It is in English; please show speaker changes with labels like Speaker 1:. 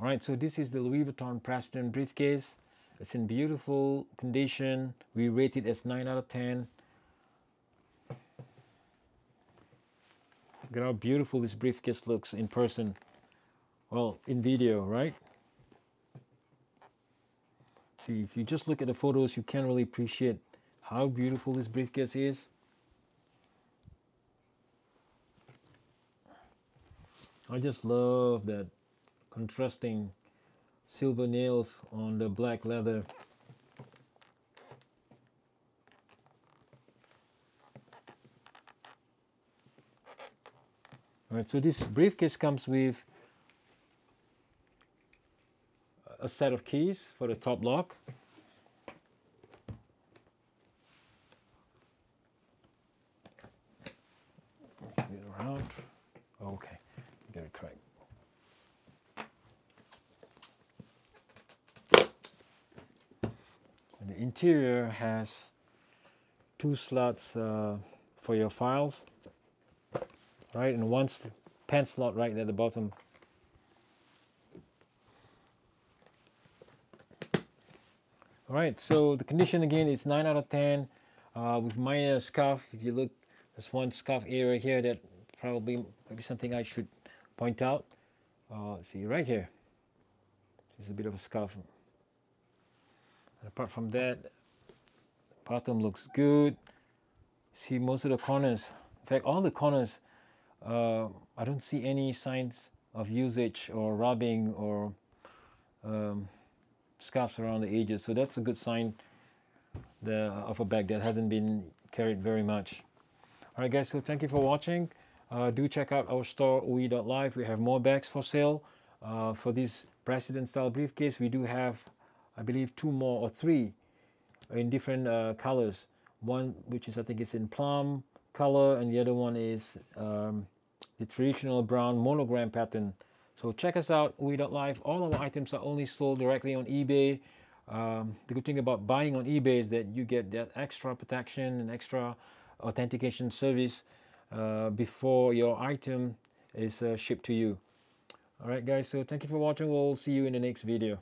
Speaker 1: All right, so this is the Louis Vuitton President briefcase. It's in beautiful condition. We rate it as 9 out of 10. Look at how beautiful this briefcase looks in person. Well, in video, right? See, if you just look at the photos, you can't really appreciate how beautiful this briefcase is. I just love that contrasting silver nails on the black leather. Alright, so this briefcase comes with a set of keys for the top lock. Get around. Okay, get it correct. The interior has two slots uh, for your files, right, and one pen slot right there at the bottom. All right, so the condition again is 9 out of 10 uh, with minor scuff. If you look, there's one scuff area here that probably maybe something I should point out. Uh, see right here, there's a bit of a scuff. And apart from that, bottom looks good. See most of the corners. In fact, all the corners, uh, I don't see any signs of usage or rubbing or um, scuffs around the edges. So that's a good sign the, of a bag that hasn't been carried very much. All right, guys, so thank you for watching. Uh, do check out our store, oui.live. We have more bags for sale. Uh, for this president style briefcase, we do have, I believe, two more or three in different uh, colors. One which is, I think, is in plum color, and the other one is um, the traditional brown monogram pattern. So check us out, oui.live. All our items are only sold directly on eBay. Um, the good thing about buying on eBay is that you get that extra protection and extra authentication service uh, before your item is uh, shipped to you. Alright guys, so thank you for watching. We'll see you in the next video.